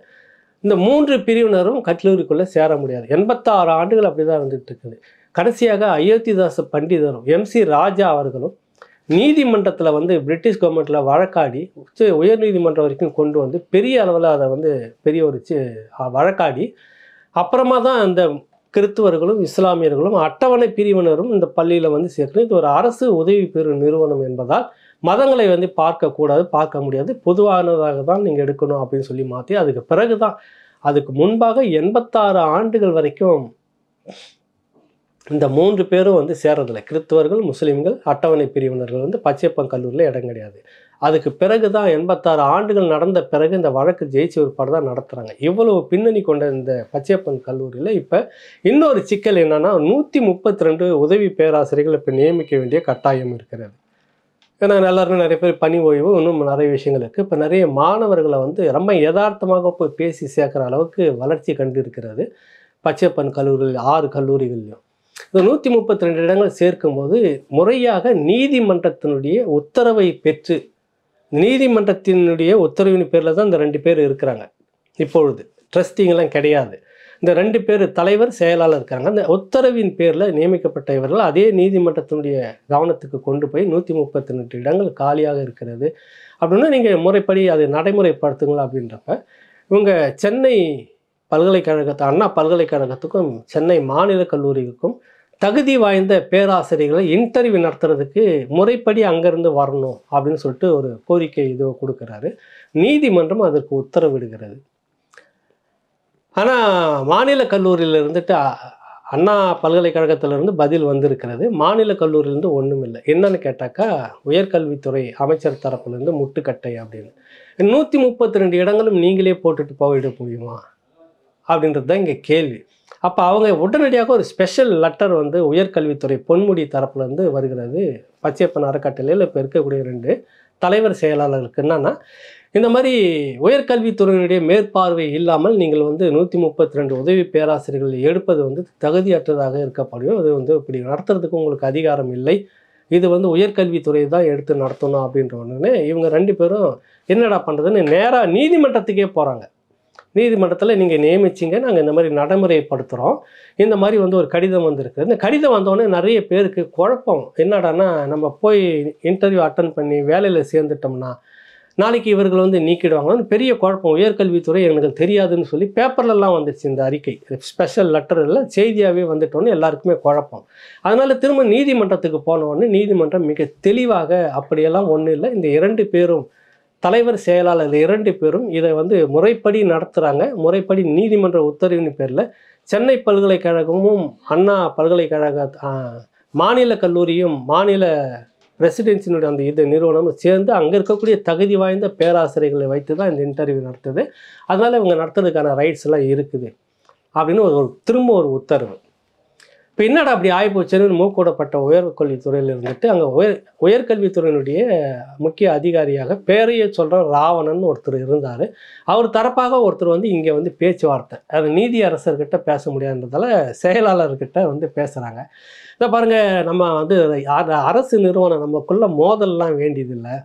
இந்த மூன்று பிரிவினரும் கல்லூரிக்குள்ளே சேர முடியாது. எண்பத்தாறு ஆண்டுகள் அப்படி தான் இருந்துகிட்டு இருக்குது. கடைசியாக அயோத்திதாச பண்டிதரும் எம்சி ராஜா அவர்களும் நீதிமன்றத்தில் வந்து பிரிட்டிஷ் கவர்மெண்ட்டில் வழக்காடி உச்ச உயர்நீதிமன்றம் வரைக்கும் கொண்டு வந்து பெரிய அளவில் அதை வந்து பெரிய ஒரு வழக்காடி. அப்புறமா தான் அந்த கிறித்துவர்களும் இஸ்லாமியர்களும் அட்டவணை பிரிவினரும் இந்த பள்ளியில் வந்து சேர்க்கணும். இது ஒரு அரசு உதவி பெறும் நிறுவனம் என்பதால் மதங்களை வந்து பார்க்கக்கூடாது பார்க்க முடியாது. பொதுவானதாக தான் நீங்கள் எடுக்கணும் அப்படின்னு சொல்லி மாற்றி அதுக்கு பிறகு தான் அதுக்கு முன்பாக எண்பத்தாறு ஆண்டுகள் வரைக்கும் இந்த மூன்று பேரும் வந்து சேர்றதில்லை. கிறிஸ்தவர்கள் முஸ்லீம்கள் அட்டவணை பிரிவினர்கள் வந்து பச்சையப்பன் கல்லூரியில் இடம் கிடையாது. அதுக்கு பிறகு தான் எண்பத்தாறு ஆண்டுகள் நடந்த பிறகு இந்த வழக்கு ஜெயிச்சு ஒரு படம் தான் நடத்துகிறாங்க இவ்வளவு பின்னணி கொண்ட இந்த பச்சையப்பன் கல்லூரியில் இப்போ இன்னொரு சிக்கல் என்னென்னா நூற்றி முப்பத்தி ரெண்டு உதவி பேராசிரியர்கள் இப்போ நியமிக்க வேண்டிய கட்டாயம் இருக்கிறது. ஏன்னா எல்லாருமே நிறைய பேர் பணி ஓய்வு இன்னும் நிறைய விஷயங்கள் இருக்குது இப்போ நிறைய மாணவர்களை வந்து ரொம்ப யதார்த்தமாக போய் பேசி சேர்க்குற அளவுக்கு வளர்ச்சி கண்டு இருக்கிறது பச்சையப்பன் கல்லூரிகள் ஆறு கல்லூரிகள்லையும். இந்த நூற்றி முப்பத்தி ரெண்டு இடங்கள் சேர்க்கும்போது முறையாக நீதிமன்றத்தினுடைய உத்தரவை பெற்று நீதிமன்றத்தினுடைய உத்தரவின் பேரில் தான் இந்த ரெண்டு பேர் இருக்கிறாங்க. இப்பொழுது ட்ரஸ்டிங்கெல்லாம் கிடையாது. இந்த ரெண்டு பேர் தலைவர் செயலாளர் இருக்காங்க. அந்த உத்தரவின் பேரில் நியமிக்கப்பட்ட இவர்கள் அதே நீதிமன்றத்தினுடைய கவனத்துக்கு கொண்டு போய் நூற்றி முப்பத்தி ரெண்டு இடங்கள் காலியாக இருக்கிறது. அப்படின்னா நீங்கள் முறைப்படி அதை நடைமுறைப்படுத்துங்களா அப்படின்றப்ப இவங்க சென்னை பல்கலைக்கழகத்தை அண்ணா பல்கலைக்கழகத்துக்கும் சென்னை மாநில கல்லூரிக்கும் தகுதி வாய்ந்த பேராசிரியர்களை இன்டர்வியூ நடத்துறதுக்கு முறைப்படி அங்கேருந்து வரணும் அப்படின்னு சொல்லிட்டு ஒரு கோரிக்கை இது கொடுக்குறாரு. நீதிமன்றம் அதற்கு உத்தரவிடுகிறது. ஆனால் மாநில கல்லூரியில் இருந்துட்டு அண்ணா பல்கலைக்கழகத்திலிருந்து பதில் வந்திருக்கிறது. மாநில கல்லூரியிலேருந்து ஒன்றும் இல்லை. என்னன்னு கேட்டாக்கா உயர்கல்வித்துறை அமைச்சர் தரப்புலேருந்து முட்டுக்கட்டை அப்படின்னு. நூற்றி முப்பத்தி ரெண்டு இடங்களும் நீங்களே போட்டுட்டு போயிட முடியுமா? அப்படின்றது தான் இங்கே கேள்வி. அப்போ அவங்க உடனடியாக ஒரு ஸ்பெஷல் லெட்டர் வந்து உயர்கல்வித்துறை பொன்முடி தரப்புலேருந்து வருகிறது. பச்சையப்பன் அறக்கட்டளையில் இப்போ இருக்கக்கூடிய ரெண்டு தலைவர் செயலாளர்களுக்கு என்னென்னா இந்த மாதிரி உயர்கல்வித்துறையினுடைய மேற்பார்வை இல்லாமல் நீங்கள் வந்து நூற்றி முப்பத்தி ரெண்டு உதவி பேராசிரியர்கள் எடுப்பது வந்து தகுதியற்றதாக இருக்கப்படும் அது வந்து இப்படி நடத்துறதுக்கு உங்களுக்கு அதிகாரம் இல்லை. இது வந்து உயர்கல்வித்துறை தான் எடுத்து நடத்தணும் அப்படின்ற உடனே இவங்க ரெண்டு பேரும் என்னடா பண்ணுறதுன்னு நேராக நீதிமன்றத்துக்கே போகிறாங்க நீதிமன்றத்தில் நீங்கள் நியமிச்சிங்க. நாங்கள் இந்த மாதிரி நடைமுறைப்படுத்துகிறோம் இந்த மாதிரி வந்து ஒரு கடிதம் வந்திருக்கு. இந்த கடிதம் வந்தோடனே நிறைய பேருக்கு குழப்பம். என்னடான்னா நம்ம போய் இன்டர்வியூ அட்டன் பண்ணி வேலையில் சேர்ந்துட்டோம்னா நாளைக்கு இவர்கள் வந்து நீக்கிடுவாங்கன்னு பெரிய குழப்பம். உயர்கல்வித்துறை எனக்கு தெரியாதுன்னு சொல்லி பேப்பர்லலாம் வந்துடுச்சு இந்த அறிக்கை. ஸ்பெஷல் லெட்டரில் செய்தியாகவே வந்துட்டோன்னு எல்லாருக்குமே குழப்பம். அதனால் திரும்ப நீதிமன்றத்துக்கு போனவொடனே நீதிமன்றம் மிக தெளிவாக அப்படியெல்லாம் ஒன்றும் இல்லை. இந்த இரண்டு பேரும் தலைவர் செயலாளர் இரண்டு பேரும் இதை வந்து முறைப்படி நடத்துகிறாங்க முறைப்படி நீதிமன்ற உத்தரவின் பேரில் சென்னை பல்கலைக்கழகமும் அண்ணா பல்கலைக்கழக மாநில கல்லூரியும் மாநில ரெசிடென்சினுடைய அந்த இது நிறுவனமும் சேர்ந்து அங்கே இருக்கக்கூடிய தகுதி வாய்ந்த பேராசிரியர்களை வைத்து தான் இந்த இன்டர்வியூ நடத்துது. அதனால் இவங்க நடத்துறதுக்கான ரைட்ஸ் எல்லாம் இருக்குது. அப்படின்னு ஒரு- திரும்ப ஒரு உத்தரவு. இப்போ என்னடா அப்படி ஆகிப்போச்சுன்னு மூக்கூடப்பட்ட உயர்கல்வித்துறையில் இருந்துட்டு அங்கே உயர் உயர்கல்வித்துறையினுடைய முக்கிய அதிகாரியாக பேரையே சொல்கிற ராவணன் ஒருத்தர் இருந்தார். அவர் தரப்பாக ஒருத்தர் வந்து இங்கே வந்து பேச்சுவார்த்தை. அது நீதி அரசர்கிட்ட பேச முடியாதுன்றதால செயலாளர்கிட்ட வந்து பேசுகிறாங்க இதை பாருங்கள் நம்ம வந்து அரசு நிறுவனம் நமக்குள்ள மோதல்லாம் வேண்டியதில்லை.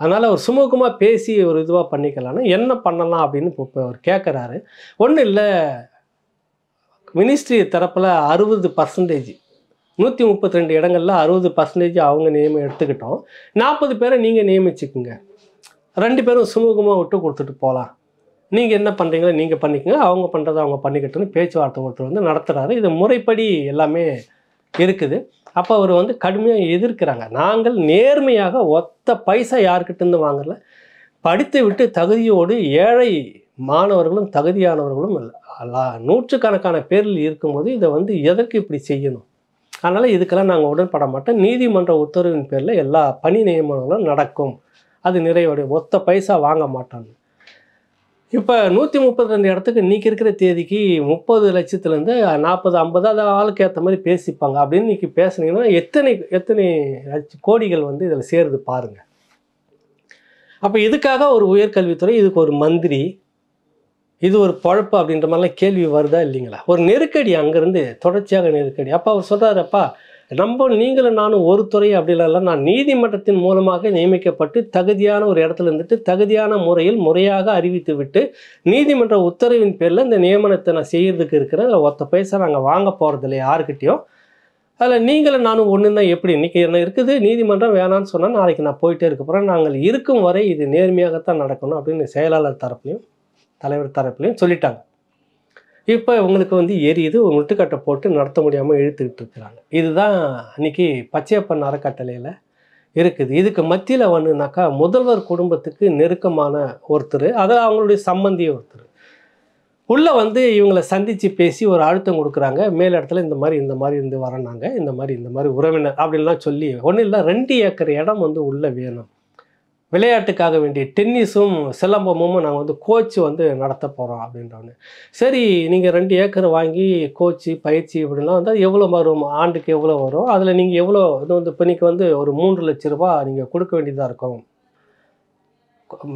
அதனால் ஒரு சுமூகமாக பேசி ஒரு இதுவாக பண்ணிக்கலாம்னா என்ன பண்ணலாம் அப்படின்னு இப்போ அவர் கேட்குறாரு ஒன்றும் இல்லை மினிஸ்ட்ரி தரப்பில் அறுபது பர்சன்டேஜ் நூற்றி முப்பத்தி ரெண்டு இடங்கள்ல அறுபது பர்சன்டேஜ் அவங்க நியமம் எடுத்துக்கிட்டோம். நாற்பது பேரை நீங்கள் நியமிச்சுக்குங்க. ரெண்டு பேரும் சுமூகமாக விட்டு கொடுத்துட்டு போகலாம் நீங்கள் என்ன பண்ணுறீங்களோ நீங்கள் பண்ணிக்கங்க. அவங்க பண்ணுறதை அவங்க பண்ணிக்கிட்டுன்னு பேச்சுவார்த்தை ஒருத்தர் வந்து நடத்துகிறாரு இது முறைப்படி எல்லாமே இருக்குது. அப்போ அவர் வந்து கடுமையாக எதிர்க்கிறாங்க. நாங்கள் நேர்மையாக ஒத்த பைசா யார்கிட்டேருந்து வாங்கல? படித்து விட்டு தகுதியோடு ஏழை மாணவர்களும் தகுதியானவர்களும் இல்லை. அல்லா நூற்றுக்கணக்கான பேரில் இருக்கும்போது இதை வந்து எதற்கு இப்படி செய்யணும்? அதனால் இதுக்கெல்லாம் நாங்கள் உடன்பட மாட்டோம். நீதிமன்ற உத்தரவின் பேரில் எல்லா பணி நியமனங்களும் நடக்கும். அது நிறைவடையும் ஒத்த பைசா வாங்க மாட்டோம் இப்போ நூற்றி முப்பத்தி ரெண்டு இடத்துக்கு இன்றைக்கி இருக்கிற தேதிக்கு முப்பது லட்சத்துலேருந்து நாற்பது ஐம்பது அது ஆளுக்கு ஏற்ற மாதிரி பேசிப்பாங்க. அப்படின்னு இன்றைக்கி பேசுனீங்கன்னா எத்தனை எத்தனை லட்ச கோடிகள் வந்து இதில் சேருது பாருங்கள் அப்போ இதுக்காக ஒரு உயர்கல்வித்துறை இதுக்கு ஒரு மந்திரி இது ஒரு பழப்பு அப்படின்ற மாதிரிலாம் கேள்வி வருதா இல்லைங்களா? ஒரு நெருக்கடி அங்கேருந்து தொடர்ச்சியாக நெருக்கடி. அப்போ அவர் சொல்கிறாரப்பா நம்ம நீங்களும் நானும் ஒரு துறை அப்படிலாம் நான் நீதிமன்றத்தின் மூலமாக நியமிக்கப்பட்டு தகுதியான ஒரு இடத்துல இருந்துட்டு தகுதியான முறையில் முறையாக அறிவித்து விட்டு நீதிமன்ற உத்தரவின் பேரில் இந்த நியமனத்தை நான் செய்கிறதுக்கு இருக்கிற அதில் ஒத்த பைசா நாங்கள் வாங்க போகிறதில்ல யாருக்கிட்டேயும் அதில் நீங்களும் நானும் ஒன்று தான் எப்படி? இன்றைக்கி என்ன இருக்குது? நீதிமன்றம் வேணான்னு சொன்னால் நாளைக்கு நான் போயிட்டே இருக்க போகிறேன் நாங்கள் இருக்கும் வரை இது நேர்மையாகத்தான் நடக்கணும் அப்படின்னு செயலாளர் தரப்புலையும் தலைவர் தரப்புலையும் சொல்லிட்டாங்க. இப்போ உங்களுக்கு வந்து எரியுது முட்டுக்கட்டை போட்டு நடத்த முடியாமல் இழுத்துக்கிட்டு இருக்கிறாங்க. இதுதான் அன்னைக்கு பச்சையப்பன் அறக்கட்டளையில் இருக்குது. இதுக்கு மத்தியில் வந்துனாக்கா முதல்வர் குடும்பத்துக்கு நெருக்கமான ஒருத்தர் அதில் அவங்களுடைய சம்பந்தி ஒருத்தர். உள்ளே வந்து இவங்களை சந்தித்து பேசி ஒரு அழுத்தம் கொடுக்குறாங்க. மேல் இடத்துல இந்த மாதிரி இந்த மாதிரி இருந்து வரனாங்க இந்த மாதிரி இந்த மாதிரி உறவினர் அப்படின்லாம் சொல்லி ஒன்றும் இல்லை ரெண்டு ஏக்கர் இடம் வந்து உள்ளே வேணும். விளையாட்டுக்காக வேண்டிய டென்னிஸும் சிலம்பமும் நாங்கள் வந்து கோச்சு வந்து நடத்த போகிறோம் அப்படின்றவொன்னு சரி நீங்கள் ரெண்டு ஏக்கர் வாங்கி கோச்சு பயிற்சி இப்படிலாம் வந்து அது எவ்வளோ வரும்? ஆண்டுக்கு எவ்வளோ வரும்? அதில் நீங்கள் எவ்வளோ இது வந்து இப்போ வந்து ஒரு மூன்று லட்ச ரூபா நீங்கள் கொடுக்க வேண்டியதாக இருக்கும்?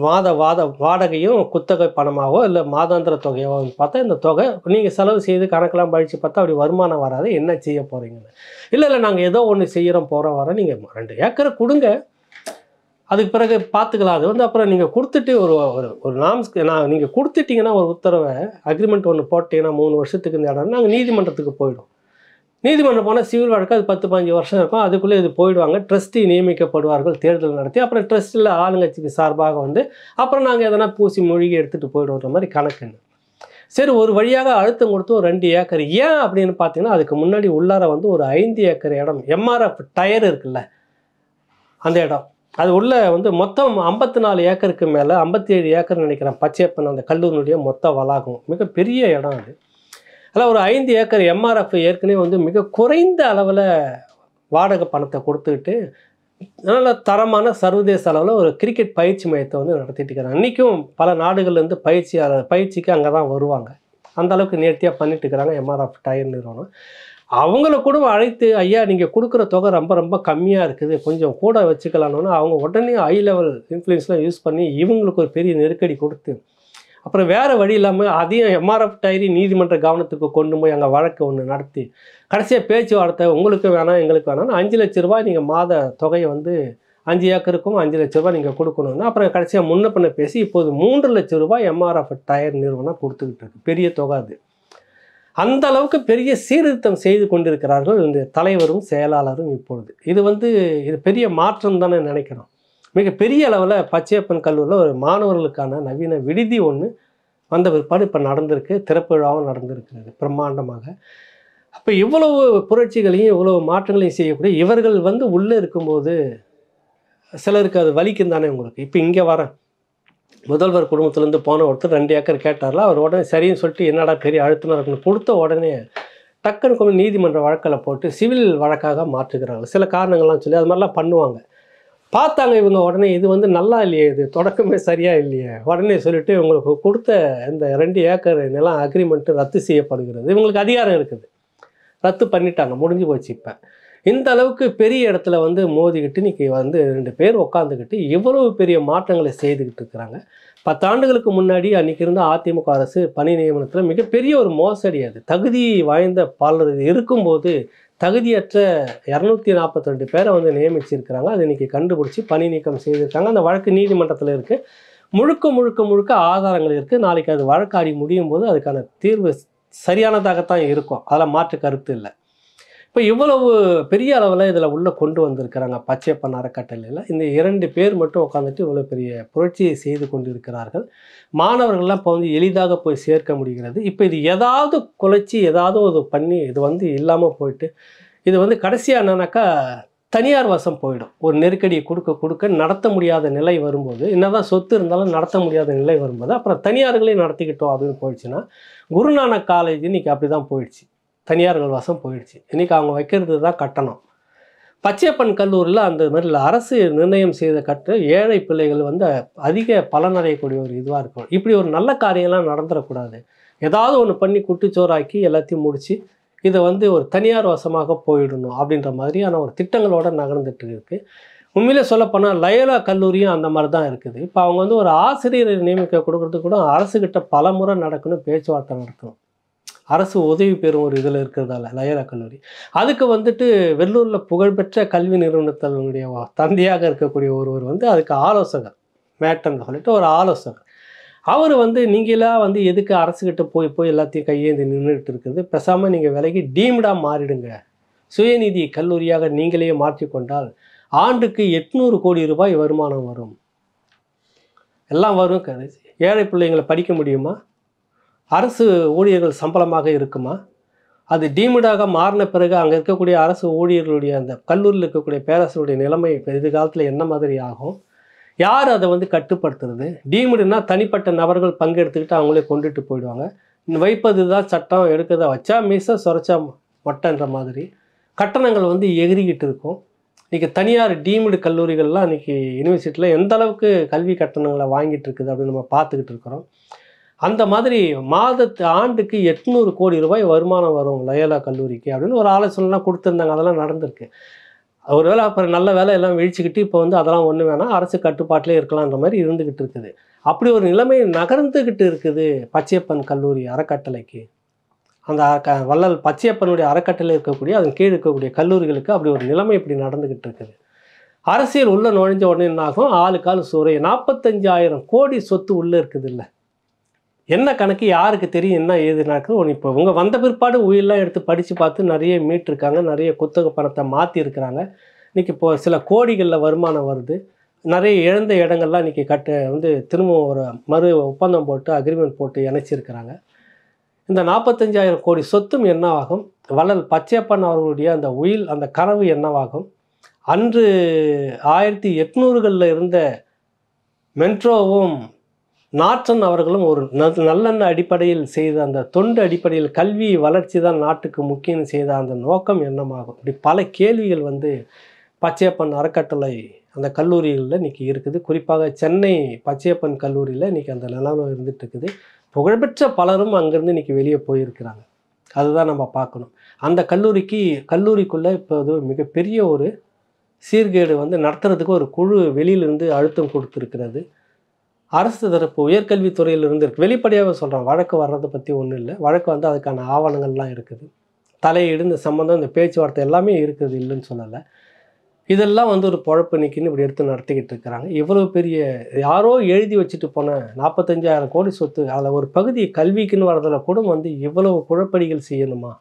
மாத வாத வாடகையும் குத்தகை பணமாகவோ இல்லை மாதாந்திர தொகையோ பார்த்தா இந்த தொகை நீங்கள் செலவு செய்து கணக்கெல்லாம் பழித்து பார்த்தா அப்படி வருமானம் வராது. என்ன செய்ய போகிறீங்கன்னு இல்லை இல்லை நாங்கள் ஏதோ ஒன்று செய்கிறோம் போகிறோம் வரோம் நீங்கள் ரெண்டு ஏக்கரை கொடுங்க. அதுக்கு பிறகு பார்த்துக்கலாம். அது வந்து அப்புறம் நீங்கள் கொடுத்துட்டு ஒரு ஒரு ஒரு நாம்ஸ்க்கு நான் நீங்கள் கொடுத்துட்டீங்கன்னா ஒரு உத்தரவை அக்ரிமெண்ட் ஒன்று போட்டிங்கன்னா மூணு வருஷத்துக்கு இந்த இடம் நாங்கள் நீதிமன்றத்துக்கு போயிடும் நீதிமன்றம் போனால் சிவில் வழக்கு அது பத்து பதினஞ்சு வருஷம் இருக்கும். அதுக்குள்ளே இது போயிடுவாங்க. ட்ரஸ்டி நியமிக்கப்படுவார்கள் தேர்தல் நடத்தி அப்புறம் ட்ரஸ்ட்டில் ஆளுங்கட்சிக்கு சார்பாக வந்து அப்புறம் நாங்கள் எதனா பூசி மூழ்கி எடுத்துகிட்டு போயிடுற மாதிரி கணக்குன்னு சரி ஒரு வழியாக அழுத்தம் கொடுத்து ஒரு ரெண்டு ஏக்கர். ஏன் அப்படின்னு பார்த்தீங்கன்னா அதுக்கு முன்னாடி உள்ளார வந்து ஒரு ஐந்து ஏக்கர் இடம் எம்ஆர்எஃப் டயர் இருக்குல்ல அந்த இடம். அது உள்ள வந்து மொத்தம் ஐம்பத்தி நாலு ஏக்கருக்கு மேலே ஐம்பத்தி ஏழு ஏக்கர் நினைக்கிறேன் பச்சையப்பன் அந்த கல்லூரினுடைய மொத்த வளாகம். மிகப்பெரிய இடம் அது. அதில் ஒரு ஐந்து ஏக்கர் எம்ஆர்எஃப் ஏற்கனவே வந்து மிக குறைந்த அளவில் வாடகை பணத்தை கொடுத்துக்கிட்டு நல்ல தரமான சர்வதேச அளவில் ஒரு கிரிக்கெட் பயிற்சி மையத்தை வந்து நடத்திட்டு இருக்கிறாங்க இன்றைக்கும் பல நாடுகள்லேருந்து பயிற்சியாளர் பயிற்சிக்கு அங்கே தான் வருவாங்க. அந்த அளவுக்கு நேர்த்தியாக பண்ணிட்டு இருக்கிறாங்க எம்ஆர்எஃப் டயர் நிறுவனம். அவங்கள கூட அழைத்து ஐயா நீங்கள் கொடுக்குற தொகை ரொம்ப ரொம்ப கம்மியாக இருக்குது. கொஞ்சம் கூட வச்சுக்கலான்னு அவங்க உடனே ஹை லெவல் இன்ஃப்ளூயன்ஸ்லாம் யூஸ் பண்ணி இவங்களுக்கு ஒரு பெரிய நெருக்கடி கொடுத்து அப்புறம் வேறு வழி இல்லாமல் அதையும் எம்ஆர்எஃப் டைரி நீதிமன்ற கவனத்துக்கு கொண்டு போய் அங்கே வழக்கு ஒன்று நடத்தி கடைசியாக பேச்சுவார்த்தை உங்களுக்கு வேணாம் எங்களுக்கு வேணாம்னு அஞ்சு லட்ச ரூபாய் நீங்கள் மாத தொகையை வந்து அஞ்சு ஏக்கருக்கும் அஞ்சு லட்ச ரூபாய் நீங்கள் கொடுக்கணும்னு அப்புறம் கடைசியாக முன்ன பண்ண பேசி இப்போது மூன்று லட்ச ரூபாய் எம்ஆர்எஃப் டயர் நிறுவனம் கொடுத்துக்கிட்டு இருக்கு. பெரிய தொகை அது. அந்த அளவுக்கு பெரிய சீர்திருத்தம் செய்து கொண்டிருக்கிறார்கள் இந்த தலைவரும் செயலாளரும் இப்பொழுது. இது வந்து இது பெரிய மாற்றம் தானே நினைக்கிறோம். மிக பெரிய அளவில் பச்சையப்பன் கல்லூரியில் ஒரு மாணவர்களுக்கான நவீன விடுதி ஒன்று வந்த பிற்பாடு இப்போ நடந்திருக்கு. திறப்பு விழாவும் நடந்திருக்கிறது பிரம்மாண்டமாக. அப்போ இவ்வளவு புரட்சிகளையும் இவ்வளவு மாற்றங்களையும் செய்யக்கூடிய இவர்கள் வந்து உள்ளே இருக்கும்போது சிலருக்கு அது வலிக்கும் தானே உங்களுக்கு? இப்போ இங்கே வரேன். முதல்வர் குடும்பத்துலேருந்து போன ஒருத்தர் ரெண்டு ஏக்கர் கேட்டார்ல அவர் உடனே சரின்னு சொல்லிட்டு என்னடா பெரிய அழுத்தமாக இருக்குன்னு கொடுத்த உடனே டக்குன்னு கொஞ்சம் நீதிமன்ற வழக்கில் போட்டு சிவில் வழக்காக மாற்றுகிறாங்க. சில காரணங்கள்லாம் சொல்லி அது மாதிரிலாம் பண்ணுவாங்க. பார்த்தாங்க இவங்க உடனே இது வந்து நல்லா இல்லையே இது தொடக்கமே சரியாக இல்லையே. உடனே சொல்லிட்டு இவங்களுக்கு கொடுத்த இந்த ரெண்டு ஏக்கர் நிலம் அக்ரிமெண்ட்டு ரத்து செய்யப்படுகிறது. இவங்களுக்கு அதிகாரம் இருக்குது. ரத்து பண்ணிட்டாங்க முடிஞ்சு போச்சு இப்போ. இந்த அளவுக்கு பெரிய இடத்துல வந்து மோதிக்கிட்டு இன்னைக்கு வந்து ரெண்டு பேர் உட்காந்துக்கிட்டு இவ்வளவு பெரிய மாற்றங்களை செய்துக்கிட்டு இருக்கிறாங்க. பத்தாண்டுகளுக்கு முன்னாடி அன்றைக்கி இருந்த அதிமுக அரசு பணி நியமனத்தில் மிகப்பெரிய ஒரு மோசடி அது. தகுதி வாய்ந்த பலர் இருக்கும்போது தகுதியற்ற இரநூத்தி நாற்பத்தி ரெண்டு பேரை வந்து நியமிச்சிருக்கிறாங்க. அது இன்னைக்கு கண்டுபிடிச்சி பணி நீக்கம் செய்திருக்காங்க. அந்த வழக்கு நீதிமன்றத்தில் இருக்குது முழுக்க முழுக்க முழுக்க ஆதாரங்கள் இருக்குது நாளைக்கு அது வழக்காடி முடியும் போது அதுக்கான தீர்வு சரியானதாகத்தான் இருக்கும். அதில் மாற்று கருத்து இல்லை. இப்போ இவ்வளவு பெரிய அளவில் இதில் உள்ளே கொண்டு வந்திருக்கிறாங்க. பச்சையப்பன் அறக்கட்டளையில் இந்த இரண்டு பேர் மட்டும் உட்காந்துட்டு இவ்வளோ பெரிய புரட்சியை செய்து கொண்டிருக்கிறார்கள். மாணவர்கள்லாம் இப்போ வந்து எளிதாக போய் சேர்க்க முடிகிறது. இப்போ இது ஏதாவது குலைச்சி ஏதாவது ஒரு பண்ணி இது வந்து இல்லாமல் போயிட்டு இது வந்து கடைசியாக என்னன்னாக்கா தனியார் வசம் போயிடும். ஒரு நெருக்கடியை கொடுக்க கொடுக்க நடத்த முடியாத நிலை வரும்போது என்னதான் சொத்து இருந்தாலும் நடத்த முடியாத நிலை வரும்போது அப்புறம் தனியார்களே நடத்திக்கிட்டோம் அப்படின்னு போயிடுச்சுன்னா குருநானக் காலேஜ் இன்றைக்கி அப்படி தான் போயிடுச்சு. தனியார்கள் வசம் போயிடுச்சு. இன்னைக்கு அவங்க வைக்கிறது தான் கட்டணம். பச்சையப்பன் கல்லூரியில் அந்த மாதிரி அரசு நிர்ணயம் செய்த கட்டு ஏழை பிள்ளைகள் வந்து அதிக பலனடையக்கூடிய ஒரு இதுவாக இருக்கும் இப்படி ஒரு நல்ல காரியம்லாம் நடந்துடக்கூடாது. ஏதாவது ஒன்று பண்ணி குட்டிச்சோறாக்கி எல்லாத்தையும் முடித்து இதை வந்து ஒரு தனியார் வசமாக போயிடணும் அப்படின்ற மாதிரியான ஒரு திட்டங்களோடு நகர்ந்துட்டு இருக்குது உண்மையிலே சொல்லப்போனால் லயோலா கல்லூரியும் அந்த மாதிரி தான் இருக்குது. இப்போ அவங்க வந்து ஒரு ஆசிரியரை நியமிக்க கொடுக்குறது கூட அரசுக்கிட்ட பல முறை நடக்கணும் பேச்சுவார்த்தை நடக்கணும் அரசு உதவி பெறும் ஒரு இதில் இருக்கிறதால லயோலா கல்லூரி அதுக்கு வந்துட்டு வெள்ளூரில் புகழ்பெற்ற கல்வி நிறுவனத்தினுடைய தந்தையாக இருக்கக்கூடிய ஒருவர் வந்து அதுக்கு ஆலோசகர் மேட்டன் சொல்லிட்டு ஒரு ஆலோசகர். அவர் வந்து நீங்களாக வந்து எதுக்கு அரசுக்கிட்ட போய் போய் எல்லாத்தையும் கையேந்தி நின்றுட்டு இருக்குது? பேசாமல் நீங்கள் விலகி டீம்டாக மாறிடுங்க. சுயநிதி கல்லூரியாக நீங்களே மாற்றிக்கொண்டால் ஆண்டுக்கு எட்நூறு கோடி ரூபாய் வருமானம் வரும். எல்லாம் வரும் க- ஏழை பிள்ளைங்களை படிக்க முடியுமா? அரசு ஊழியர்கள் சம்பளமாக இருக்குமா? அது டீமுடாக மாறின பிறகு அங்கே இருக்கக்கூடிய அரசு ஊழியர்களுடைய அந்த கல்லூரியில் இருக்கக்கூடிய பேரரசுடைய நிலைமை எதிர்காலத்தில் என்ன மாதிரி ஆகும்? யார் அதை வந்து கட்டுப்படுத்துறது? டீம்டுனா தனிப்பட்ட நபர்கள் பங்கெடுத்துக்கிட்டு அவங்களே கொண்டுட்டு போயிடுவாங்க. வைப்பது தான் சட்டம் எடுக்கிறத வச்சா மீச சொரைச்சா மொட்டைன்ற மாதிரி கட்டணங்கள் வந்து எகிரிக்கிட்டு இருக்கும். இன்றைக்கி தனியார் டீம்டு கல்லூரிகள்லாம் இன்றைக்கி யூனிவர்சிட்டியில் எந்த அளவுக்கு கல்வி கட்டணங்களை வாங்கிட்டு இருக்குது அப்படின்னு நம்ம பார்த்துக்கிட்டு இருக்கிறோம். அந்த மாதிரி மாதத்து ஆண்டுக்கு எட்நூறு கோடி ரூபாய் வருமானம் வரும் லயோலா கல்லூரிக்கு அப்படின்னு ஒரு ஆலோசனைலாம் கொடுத்துருந்தாங்க. அதெல்லாம் நடந்திருக்கு. ஒரு வேளை அப்புறம் நல்ல வேலை எல்லாம் விழிச்சிக்கிட்டு இப்போ வந்து அதெல்லாம் ஒன்று வேணாம் அரசு கட்டுப்பாட்டிலே இருக்கலான்ற மாதிரி இருந்துக்கிட்டு இருக்குது. அப்படி ஒரு நிலைமை நகர்ந்துக்கிட்டு இருக்குது பச்சையப்பன் கல்லூரி அறக்கட்டளைக்கு. அந்த க வள்ளல் பச்சையப்பனுடைய அறக்கட்டளை இருக்கக்கூடிய அதன் கீழ் இருக்கக்கூடிய கல்லூரிகளுக்கு அப்படி ஒரு நிலைமை இப்படி நடந்துக்கிட்டு இருக்குது. அரசியல் உள்ளே நுழைஞ்ச உடனே என்னாகும்? ஆளுக்கால் சூறை. நாற்பத்தஞ்சாயிரம் கோடி சொத்து உள்ளே இருக்குது இல்லை என்ன கணக்கு யாருக்கு தெரியும் என்ன ஏது நடக்குது ஒன்று இப்போ இவங்க வந்த பிற்பாடு உயிரெலாம் எடுத்து படித்து பார்த்து நிறைய மீட்டிருக்காங்க நிறைய குத்தக பணத்தை மாற்றிருக்கிறாங்க இன்றைக்கி இப்போ சில கோடிகளில் வருமானம் வருது. நிறைய இழந்த இடங்கள்லாம் இன்றைக்கி கட்ட வந்து திரும்பவும் ஒரு மறு ஒப்பந்தம் போட்டு அக்ரிமெண்ட் போட்டு இணைச்சிருக்கிறாங்க. இந்த நாற்பத்தஞ்சாயிரம் கோடி சொத்தும் என்னவாகும்? வள்ளல் பச்சையப்பன் அவர்களுடைய அந்த உயில் அந்த கனவு என்னவாகும்? அன்று ஆயிரத்தி எட்நூறுகளில் இருந்த மெட்ரோவும் நாற்றன் அவர்களும் ஒரு நல்லெண்ண அடிப்படையில் செய்த அந்த தொண்டு அடிப்படையில் கல்வி வளர்ச்சி தான் நாட்டுக்கு முக்கியம் செய்த அந்த நோக்கம் என்னமாகும்? இப்படி பல கேள்விகள் வந்து பச்சையப்பன் அறக்கட்டளை அந்த கல்லூரிகளில் இன்றைக்கி இருக்குது. குறிப்பாக சென்னை பச்சையப்பன் கல்லூரியில் இன்றைக்கி அந்த நிலவரம் இருந்துட்டு இருக்குது புகழ்பெற்ற பலரும் அங்கேருந்து இன்றைக்கி வெளியே போயிருக்கிறாங்க. அதுதான் நம்ம பார்க்கணும். அந்த கல்லூரிக்கு கல்லூரிக்குள்ளே இப்போ அது மிகப்பெரிய ஒரு சீர்கேடு வந்து நடத்துறதுக்கு ஒரு குழு வெளியிலிருந்து அழுத்தம் கொடுத்துருக்கிறது. அரசு தரப்பு உயர்கல்வித்துறையிலிருந்து இருக்குது வெளிப்படையாக சொல்கிறேன் வழக்கு வர்றதை பற்றி ஒன்றும் இல்லை. வழக்கு வந்து அதுக்கான ஆவணங்கள்லாம் இருக்குது. தலையீடு இந்த சம்மந்தம் இந்த பேச்சுவார்த்தை எல்லாமே இருக்குது இல்லைன்னு சொல்லலை. இதெல்லாம் வந்து ஒரு பொழப்பு நிற்கின்னு இப்படி எடுத்து நடத்திக்கிட்டு இருக்கிறாங்க. இவ்வளோ பெரிய யாரோ எழுதி வச்சுட்டு போன நாற்பத்தஞ்சாயிரம் கோடி சொத்து அதில் ஒரு பகுதி கல்விக்குன்னு வரதில் கூட வந்து இவ்வளவு குழப்படிகள் செய்யணுமா?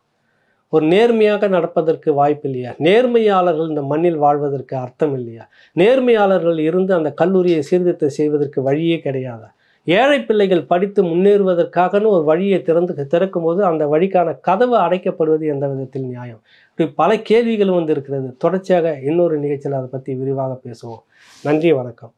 ஒரு நேர்மையாக நடப்பதற்கு வாய்ப்பு இல்லையா? நேர்மையாளர்கள் இந்த மண்ணில் வாழ்வதற்கு அர்த்தம் இல்லையா? நேர்மையாளர்கள் இருந்து அந்த கல்லூரியை சீர்திருத்தம் செய்வதற்கு வழியே கிடையாதா? ஏழை பிள்ளைகள் படித்து முன்னேறுவதற்காகன்னு ஒரு வழியை திறந்து திறக்கும்போது அந்த வழிக்கான கதவு அடைக்கப்படுவது எந்த விதத்தில் நியாயம்? இப்படி பல கேள்விகள் வந்து இருக்கிறது. தொடர்ச்சியாக இன்னொரு நிகழ்ச்சியில் அதை பற்றி விரிவாக பேசுவோம். நன்றி வணக்கம்.